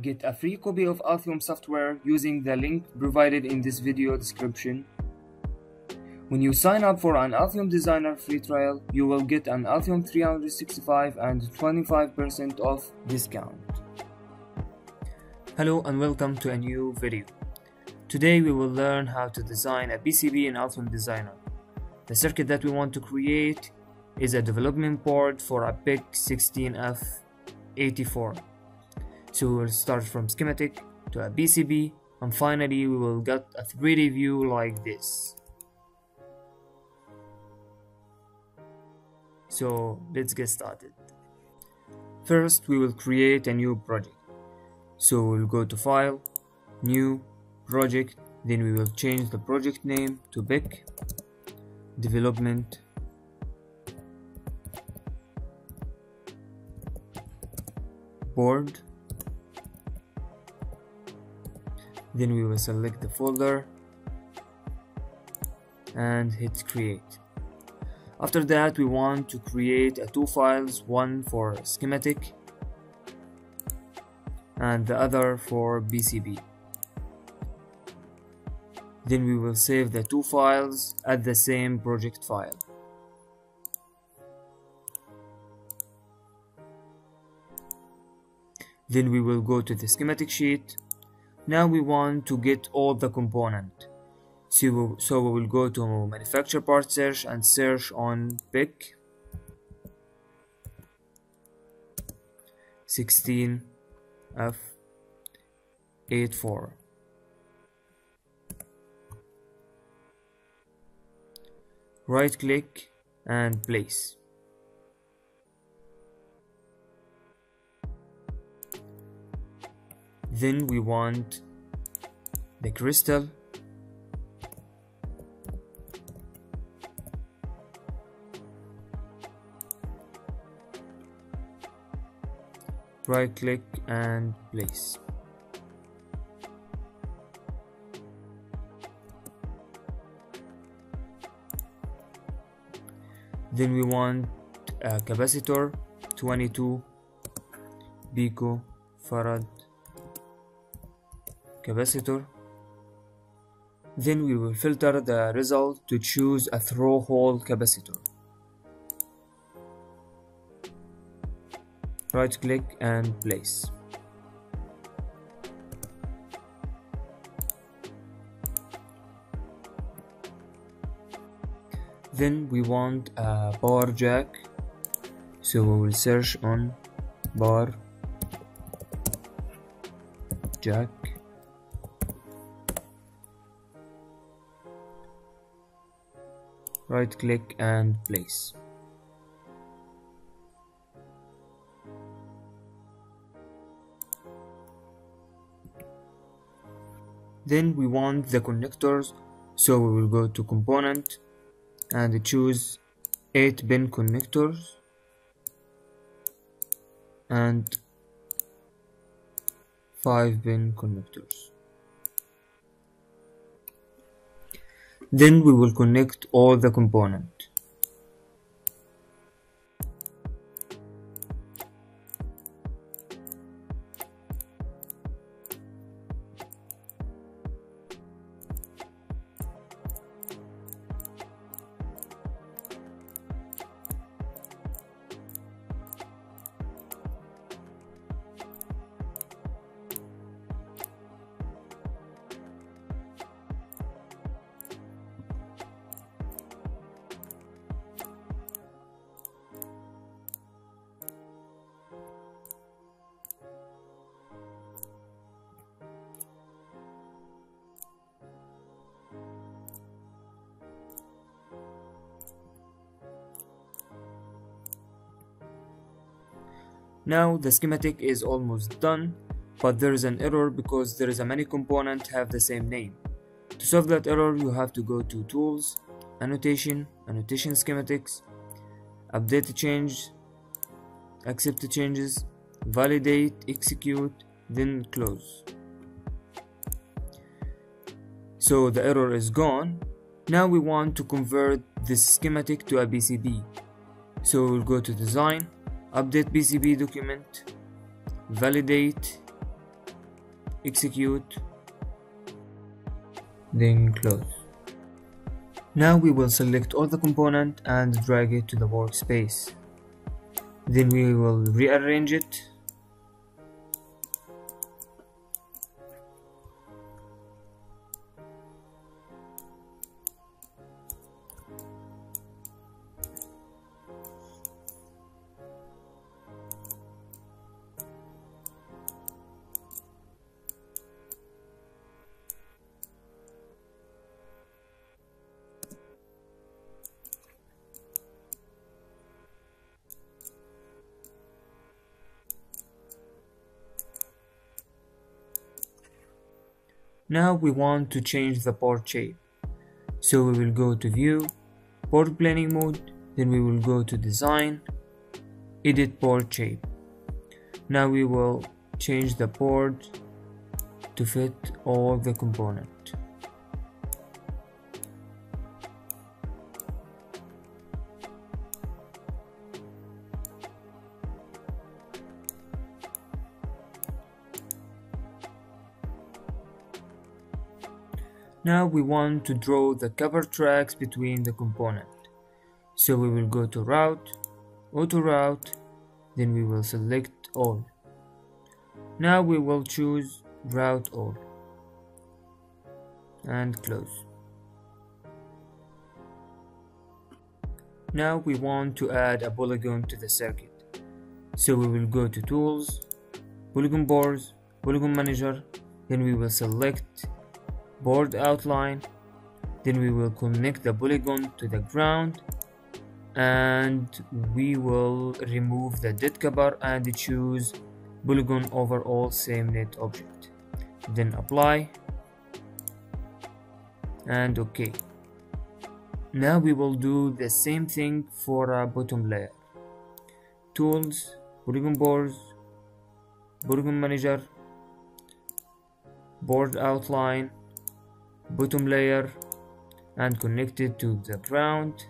Get a free copy of Altium software using the link provided in this video description. When you sign up for an Altium Designer free trial, you will get an Altium 365 and 25% off discount. Hello and welcome to a new video. Today we will learn how to design a PCB in Altium Designer. The circuit that we want to create is a development board for a PIC 16F84. So we'll start from schematic to a PCB and finally we will get a 3D view like this. So let's get started. First we will create a new project. So we'll go to file, new, project, then we will change the project name to PIC, development, board then we will select the folder and hit create. After that we want to create a two files one for schematic and the other for PCB then we will save the two files at the same project file. Then we will go to the schematic sheet now we want to get all the component. So, so we will go to manufacture part search and search on PIC 16 F84 right click and place then we want the crystal. Right click and place. Then we want a capacitor 22 pico farad capacitor then we will filter the result to choose a through hole capacitor. Right click and place. Then we want a power jack. So we will search on bar jack right click and place. Then we want the connectors. So we will go to component and choose 8 pin connectors. And 5 pin connectors then we will connect all the component Now the schematic is almost done, but there is an error because there is a many component have the same name. To solve that error you have to go to Tools, Annotation, Annotation Schematics, Update change, Accept the changes, Validate, Execute, then Close. So the error is gone. Now we want to convert this schematic to a PCB. So we'll go to Design, update PCB document, validate, execute then close. Now we will select all the component and drag it to the workspace. Then we will rearrange it Now we want to change the port shape. So we will go to view, board planning mode, then we will go to design, edit board shape. Now we will change the port to fit all the component. Now we want to draw the copper tracks between the component. So we will go to route, auto route, then we will select all. Now we will choose route all and close. Now we want to add a polygon to the circuit. So we will go to tools, polygon pours, polygon manager, then we will select board outline. Then we will connect the polygon to the ground. And we will remove the dead copper and choose polygon overall same net object. Then apply. And ok now we will do the same thing for a bottom layer. Tools polygon pours polygon manager board outline bottom layer and connect it to the ground.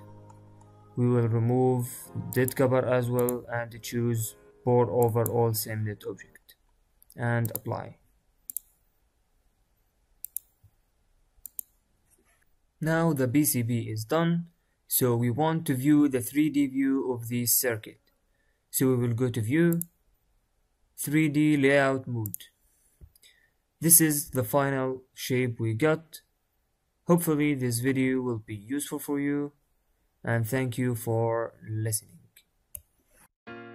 We will remove dead copper as well and choose pour over all same net object and apply. Now the PCB is done. So we want to view the 3D view of this circuit. So we will go to view 3D layout mode. This is the final shape we got Hopefully this video will be useful for you and thank you for listening.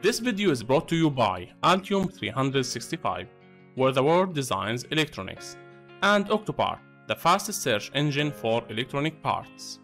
This video is brought to you by Altium 365, where the world designs electronics, and Octopart, the fastest search engine for electronic parts.